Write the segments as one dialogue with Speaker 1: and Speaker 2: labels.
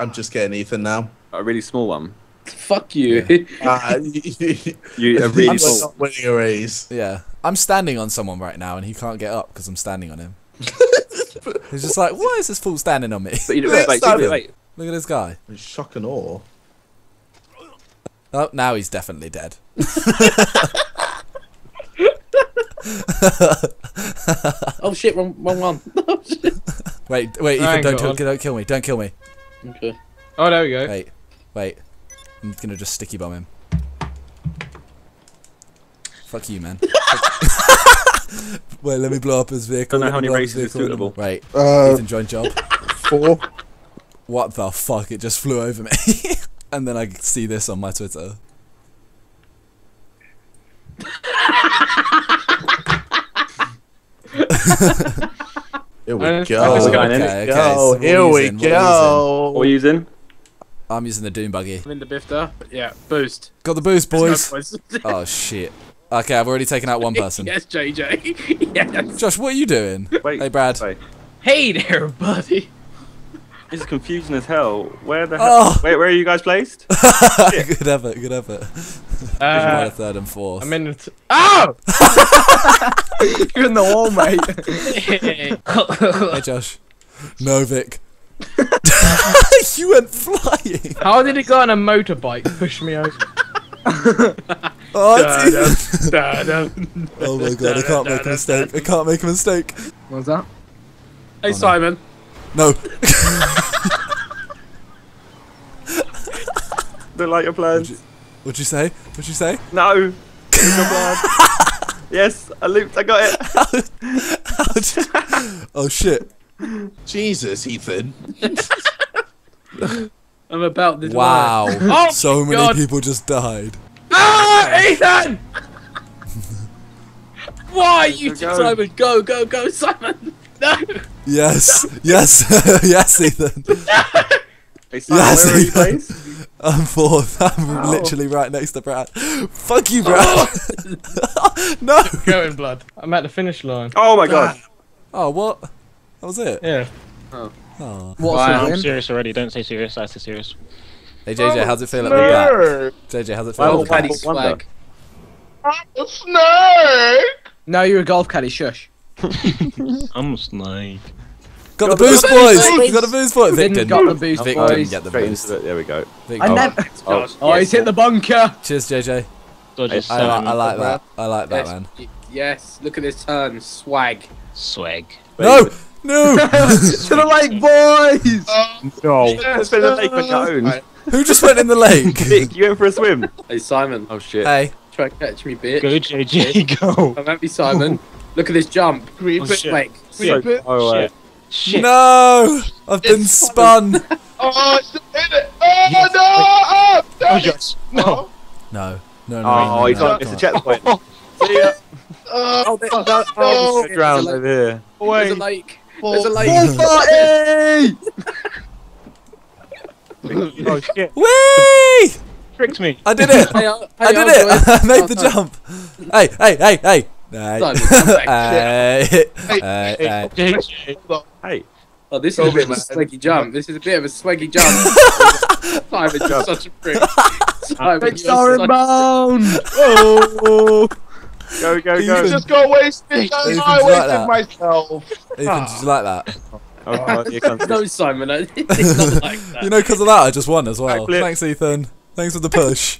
Speaker 1: I'm just getting Ethan now.
Speaker 2: A really small one.
Speaker 3: Fuck you.
Speaker 1: Uh, you,
Speaker 2: You a really
Speaker 1: I'm
Speaker 2: small.
Speaker 1: not winning a raise.
Speaker 4: Yeah, I'm standing on someone right now, and he can't get up because I'm standing on him. He's just like, why is this fool standing on me?
Speaker 2: But you know,
Speaker 1: Let's
Speaker 2: wait, wait, wait, wait.
Speaker 4: Look at this guy.
Speaker 1: Shock and awe.
Speaker 4: Oh, now he's definitely dead.
Speaker 3: oh shit, wrong, wrong one. Oh, shit.
Speaker 4: Wait, wait, Ethan,
Speaker 5: Thank
Speaker 4: don't,
Speaker 5: God.
Speaker 4: don't kill me. Don't kill me.
Speaker 3: Okay.
Speaker 5: Oh, there we go.
Speaker 4: Wait, wait. I'm gonna just sticky bomb him. Fuck you, man. wait, let me blow up his vehicle.
Speaker 2: Don't know
Speaker 4: let
Speaker 2: how
Speaker 4: me
Speaker 2: many
Speaker 4: blow up his
Speaker 2: races is suitable.
Speaker 4: Wait,
Speaker 1: Uh,
Speaker 4: Ethan joined job.
Speaker 1: four.
Speaker 4: What the fuck? It just flew over me. and then I see this on my Twitter.
Speaker 1: Here we
Speaker 5: Uh,
Speaker 1: go.
Speaker 5: this
Speaker 1: Here we.
Speaker 4: Okay, okay,
Speaker 1: go.
Speaker 4: so
Speaker 1: Here
Speaker 4: we
Speaker 1: we
Speaker 4: using? What are
Speaker 1: go.
Speaker 2: What are you using?
Speaker 4: I'm using the Dune buggy.
Speaker 5: I'm in the Bifta. Yeah, boost.
Speaker 4: Got the boost, boys.
Speaker 5: Let's go, boys.
Speaker 4: Oh shit. Okay, I've already taken out one person.
Speaker 5: yes, JJ. yes.
Speaker 4: Josh, what are you doing?
Speaker 2: Wait,
Speaker 4: Hey, Brad.
Speaker 2: Wait.
Speaker 5: Hey there, buddy.
Speaker 2: This is confusing as hell. Where the
Speaker 4: Oh.
Speaker 2: hell? Wait, where are you guys placed?
Speaker 4: good effort, good effort. Uh,
Speaker 5: Uh,
Speaker 4: third and fourth.
Speaker 5: I'm in the. T- oh! You're in the wall, mate.
Speaker 4: Hey, Josh. No, Vic. you went flying.
Speaker 5: How did it go on a motorbike? Push me over.
Speaker 4: Oh, it's
Speaker 5: Da-da.
Speaker 4: oh my god, I can't make a mistake. I can't make a mistake.
Speaker 5: What's that?
Speaker 4: Oh,
Speaker 5: Hey, Simon.
Speaker 4: No.
Speaker 2: Don't like your plans.
Speaker 4: What'd you say? What'd you say?
Speaker 2: No. Your plan. yes, I looped. I got it.
Speaker 4: Oh shit.
Speaker 1: Jesus, Ethan.
Speaker 5: I'm about to die.
Speaker 4: Wow.
Speaker 5: Oh
Speaker 4: so many
Speaker 5: God.
Speaker 4: people just died.
Speaker 5: Ah, Ethan! Why you
Speaker 2: Go, go.
Speaker 5: Simon? Go, go, go, Simon! No!
Speaker 4: Yes. Yes. yes, Ethan.
Speaker 2: Hey, Simon,
Speaker 4: Yes,
Speaker 2: where are you
Speaker 4: Ethan. I'm fourth. I'm
Speaker 2: Ow.
Speaker 4: literally right next to Brad. Fuck you, Brad. no.
Speaker 5: Going blood. I'm at the finish line.
Speaker 2: Oh my god.
Speaker 4: Oh, what? That was it.
Speaker 5: Yeah.
Speaker 4: Oh.
Speaker 3: What's
Speaker 5: Wow.
Speaker 6: I'm serious already. Don't say serious. I say serious.
Speaker 4: Hey JJ, how's it feel at the back? JJ, how's it feel
Speaker 2: Well,
Speaker 4: at the back?
Speaker 3: Caddy
Speaker 2: Wonder.
Speaker 3: swag. No, you're a golf caddy. Shush.
Speaker 6: I'm a snake.
Speaker 4: Got the
Speaker 2: Got
Speaker 4: boost,
Speaker 3: the
Speaker 4: boys.
Speaker 3: boost, boys.
Speaker 4: Got the boost, boys. Vic
Speaker 3: Didn't
Speaker 4: didn't.
Speaker 3: got the boost,
Speaker 4: Vic
Speaker 3: boys.
Speaker 4: didn't get the
Speaker 2: Straight
Speaker 4: boost.
Speaker 2: into. There we go.
Speaker 4: Vic,
Speaker 3: I
Speaker 4: oh.
Speaker 3: never.
Speaker 2: Oh,
Speaker 3: Oh, oh he's hit the bunker.
Speaker 4: Cheers, JJ.
Speaker 6: Dodges
Speaker 4: I, li- I like that. I like that,
Speaker 5: Yes,
Speaker 4: man.
Speaker 5: yes, look at this turn. Swag.
Speaker 6: Swag.
Speaker 4: No, no.
Speaker 3: to the lake, boys.
Speaker 2: Oh, no. It's been a lake on your.
Speaker 4: Who just went in the lake?
Speaker 2: Vic, you went for a swim.
Speaker 5: Hey, Simon.
Speaker 2: Oh shit.
Speaker 4: hey,
Speaker 5: Try and catch me, bitch.
Speaker 6: Go JJ. Go.
Speaker 5: I'm at me, Simon. Look at this jump.
Speaker 6: Oh, shit.
Speaker 5: Wait.
Speaker 2: So far away.
Speaker 6: Shit.
Speaker 4: No! I've been
Speaker 5: It's
Speaker 4: spun.
Speaker 3: Oh, still hit it. Oh no! Oh,
Speaker 6: Oh, yes. No.
Speaker 4: No, no, no.
Speaker 2: Oh,
Speaker 4: no,
Speaker 2: he's
Speaker 4: no,
Speaker 2: on.
Speaker 4: no,
Speaker 2: It's
Speaker 4: no.
Speaker 2: a checkpoint. See ya.
Speaker 3: oh,
Speaker 5: there-
Speaker 3: oh,
Speaker 5: that-
Speaker 3: no.
Speaker 5: oh,
Speaker 2: Drown
Speaker 5: There's a
Speaker 2: over here.
Speaker 5: There's a lake. There's a
Speaker 3: Full
Speaker 5: lake.
Speaker 3: party!
Speaker 2: Oh shit.
Speaker 4: Whee!
Speaker 6: Tricked me.
Speaker 4: I did it.
Speaker 5: Hey,
Speaker 4: I
Speaker 5: hey,
Speaker 4: did
Speaker 5: I'll
Speaker 4: it.
Speaker 5: join.
Speaker 4: I made
Speaker 5: Oh,
Speaker 4: the
Speaker 5: no.
Speaker 4: jump. Hey, hey, hey, hey. Hey,
Speaker 5: Simon, come back.
Speaker 4: Uh, uh, uh, hey, hey, hey.
Speaker 6: JJ.
Speaker 2: Hey.
Speaker 5: Oh, this is a bit of a swaggy jump. This is a bit of a swaggy jump. Simon, you're such a prick. Simon,
Speaker 3: Big
Speaker 5: you're such a
Speaker 3: bound.
Speaker 2: Oh. Go go go.
Speaker 4: Ethan.
Speaker 3: Just got wasted. I
Speaker 4: do like
Speaker 3: wasted
Speaker 4: that?
Speaker 3: myself.
Speaker 4: Ethan, did you like that?
Speaker 2: Oh god, you.
Speaker 5: No, Simon, it's not like that.
Speaker 4: You know, because of that, I just won as well. Thanks, Ethan. Thanks for the push.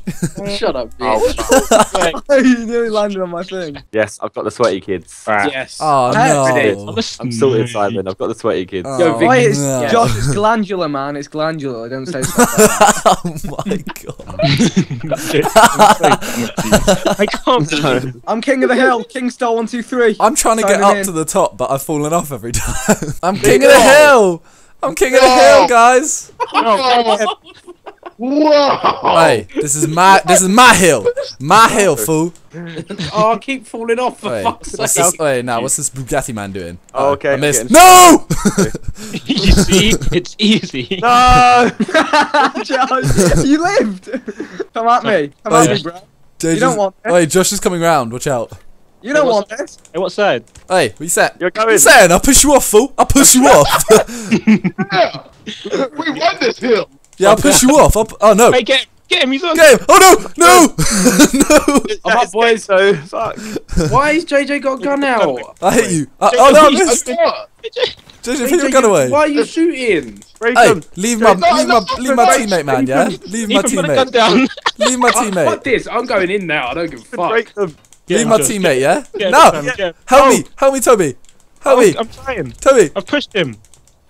Speaker 5: Shut up, oh, bitch.
Speaker 2: Oh,
Speaker 3: you nearly landed on my thing.
Speaker 2: yes, I've got the sweaty kids.
Speaker 6: Alright.
Speaker 5: Yes.
Speaker 4: Oh no.
Speaker 6: I'm a
Speaker 2: I'm sorted,
Speaker 6: snake.
Speaker 2: Simon. I've got the sweaty kids.
Speaker 4: Oh,
Speaker 5: Yo, Vic-
Speaker 3: Why it's
Speaker 4: no.
Speaker 3: Josh? It's glandular, man. It's glandular. I don't say stuff like that.
Speaker 4: oh my god.
Speaker 6: I can't
Speaker 2: No.
Speaker 3: I'm king of the hill. King star one two three.
Speaker 4: I'm trying to get up
Speaker 3: in.
Speaker 4: to the top, but I've fallen off every time. I'm king of the hill. I'm king of the hill, guys.
Speaker 3: Oh, Whoa!
Speaker 4: Hey, this is my this is my hill. My hill, fool.
Speaker 5: Oh, I keep falling off for
Speaker 4: Wait,
Speaker 5: fuck's
Speaker 4: what's
Speaker 5: sake.
Speaker 4: this, wait, now what's this Bugatti man doing?
Speaker 2: Oh, okay,
Speaker 4: I missed.
Speaker 2: getting-
Speaker 4: No!
Speaker 6: you see, it's easy.
Speaker 2: No.
Speaker 3: Josh, you lived. Come at me. Come at me, bro.
Speaker 4: Jay
Speaker 3: You don't want it.
Speaker 4: Wait, Josh is coming round. Watch out.
Speaker 3: You don't
Speaker 6: Hey,
Speaker 3: want
Speaker 6: what's-
Speaker 3: this.
Speaker 6: Hey, what side?
Speaker 4: Hey, what you said?
Speaker 2: You're
Speaker 4: What
Speaker 2: going.
Speaker 4: you saying? I'll push you off, fool. I'll push you off.
Speaker 7: Yeah. we won this hill.
Speaker 4: Yeah, I'll push you off. I'll, oh no.
Speaker 6: Hey, get get him. He's on.
Speaker 4: Game. Oh no, no, no.
Speaker 5: I'm up, boys.
Speaker 2: So fuck.
Speaker 5: Why has JJ got a gun out?
Speaker 4: I hit you. Uh, oh no, I missed.
Speaker 7: What?
Speaker 4: JJ, put your gun away.
Speaker 5: Why are you shooting?
Speaker 2: Break
Speaker 4: Hey, leave my,
Speaker 7: No,
Speaker 4: leave
Speaker 7: no,
Speaker 4: my,
Speaker 7: no,
Speaker 4: leave my
Speaker 7: no,
Speaker 4: teammate, man. Yeah, leave my
Speaker 6: Ethan, put the gun
Speaker 4: teammate. Leave my
Speaker 5: Fuck,
Speaker 4: teammate.
Speaker 5: fuck this. I'm going in now. I don't give a fuck.
Speaker 2: Break them.
Speaker 6: Get
Speaker 4: Leave
Speaker 6: him,
Speaker 4: my
Speaker 6: Josh.
Speaker 4: teammate. Yeah.
Speaker 6: Get
Speaker 4: No,
Speaker 6: get
Speaker 4: help
Speaker 2: Oh.
Speaker 4: me, help me, Toby. Help
Speaker 6: Oh,
Speaker 4: me,
Speaker 6: I'm trying.
Speaker 4: Toby.
Speaker 6: I've pushed him.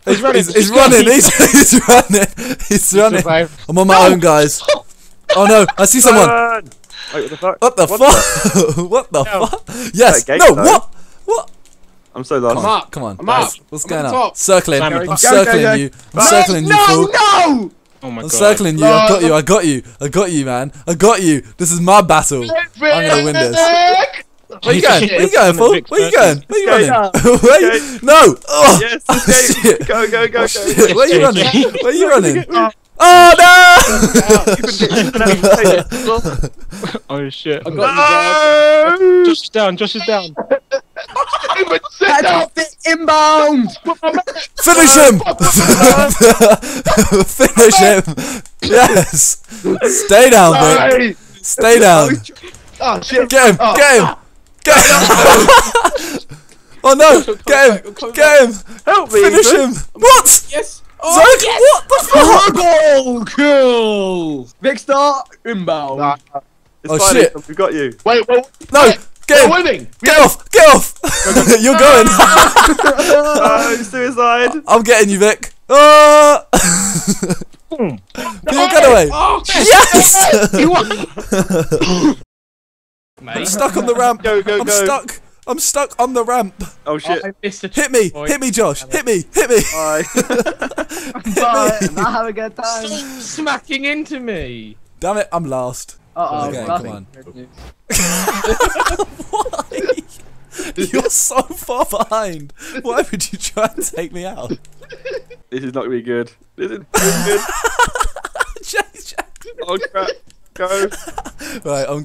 Speaker 4: He's,
Speaker 6: running.
Speaker 4: He's, he's
Speaker 6: He's
Speaker 4: running. He's, he's running. He's running. I'm on my own, guys. Oh no, I see someone.
Speaker 2: Run. Wait, what the fuck?
Speaker 4: What the
Speaker 2: What
Speaker 4: fuck? what the
Speaker 6: No.
Speaker 4: fuck? Yes.
Speaker 2: That gate,
Speaker 4: No.
Speaker 2: though.
Speaker 4: What? What?
Speaker 2: I'm so lost.
Speaker 5: I'm up.
Speaker 4: Come on.
Speaker 5: I'm up.
Speaker 4: What's
Speaker 5: I'm
Speaker 4: going
Speaker 5: on
Speaker 4: on?
Speaker 5: top.
Speaker 4: Circling.
Speaker 6: Simon,
Speaker 4: I'm
Speaker 6: go, go,
Speaker 4: circling
Speaker 2: go.
Speaker 4: you. I'm circling you, fool.
Speaker 5: no!
Speaker 6: Oh my
Speaker 4: I'm
Speaker 6: god.
Speaker 4: circling you. I got you. I got you. I got you, man. I got you. This is my battle. I'm gonna win this. Where you going? Where you going, fool? Where you going? Where you
Speaker 2: Let's
Speaker 4: running? Where you? No. Oh.
Speaker 2: Yes,
Speaker 4: Oh,
Speaker 2: escape.
Speaker 4: shit.
Speaker 2: Go, go, go, go.
Speaker 4: Oh, shit, Where you running? Where you running?
Speaker 2: Oh.
Speaker 4: Oh
Speaker 6: Oh shit.
Speaker 5: I got you,
Speaker 2: No!
Speaker 6: Josh is down. Josh is down.
Speaker 7: Sit down.
Speaker 3: Inbound.
Speaker 4: Finish him! Finish him! Yes! Stay down, Vic.
Speaker 7: Sorry.
Speaker 4: Stay down.
Speaker 7: Oh shit.
Speaker 4: Get him!
Speaker 7: Oh.
Speaker 4: Get him! Get him! Oh no! Get him! Get him!
Speaker 2: Help me!
Speaker 4: Finish
Speaker 2: Ethan.
Speaker 4: him! What?
Speaker 5: Yes.
Speaker 4: Oh, Zach, what the fuck?
Speaker 3: Goal. Cool. Victor. Inbound.
Speaker 7: Nah.
Speaker 2: It's
Speaker 4: Oh,
Speaker 2: fine,
Speaker 4: shit.
Speaker 2: We've got you.
Speaker 7: Wait, wait.
Speaker 4: No! Get
Speaker 7: We're
Speaker 4: him!
Speaker 7: winning.
Speaker 4: Get off! Get off! You're going!
Speaker 2: Oh, suicide!
Speaker 4: I'm getting you, Vic. Uh. Hmm. Oh! Put your gun away.
Speaker 5: Oh,
Speaker 4: Yes!
Speaker 6: You won.
Speaker 4: I'm stuck on the ramp.
Speaker 2: Go, go,
Speaker 4: I'm
Speaker 2: go.
Speaker 4: stuck. I'm stuck on the ramp.
Speaker 2: Oh shit.
Speaker 3: I missed a
Speaker 4: Hit me.
Speaker 3: Boy.
Speaker 4: Hit me, Josh. Hit me. Hit me.
Speaker 2: Bye.
Speaker 3: Bye. I have a good time.
Speaker 5: smacking into me.
Speaker 4: Damn it, I'm last.
Speaker 3: Uh oh.
Speaker 4: Okay,
Speaker 3: nothing.
Speaker 4: come Why? You're so far behind. Why would you try and take me out?
Speaker 2: this is not gonna be good. This is not gonna be good.
Speaker 4: JJ.
Speaker 2: Oh crap. Go.
Speaker 4: Right, I'm getting.